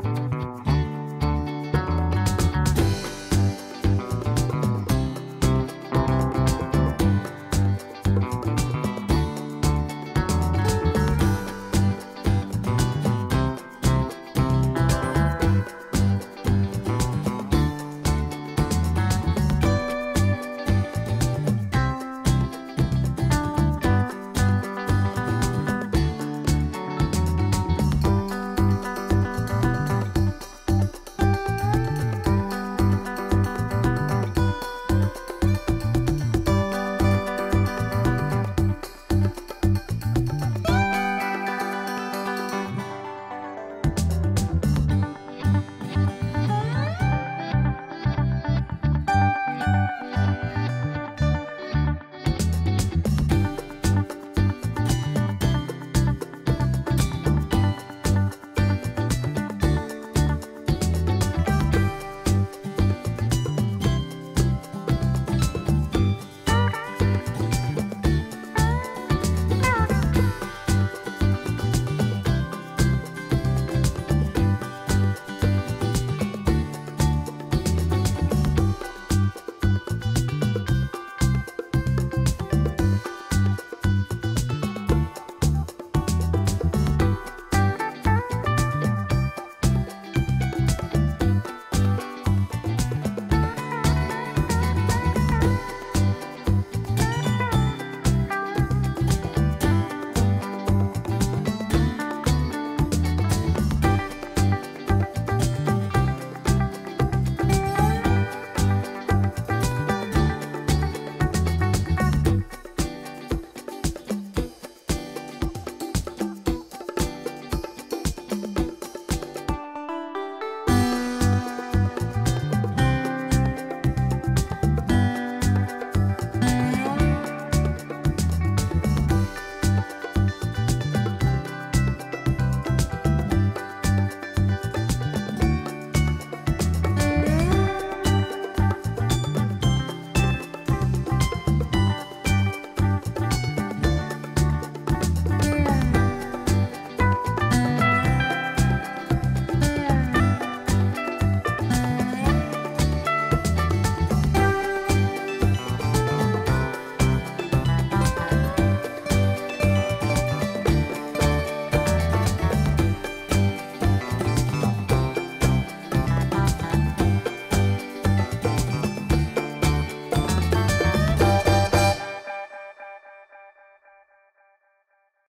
Bye.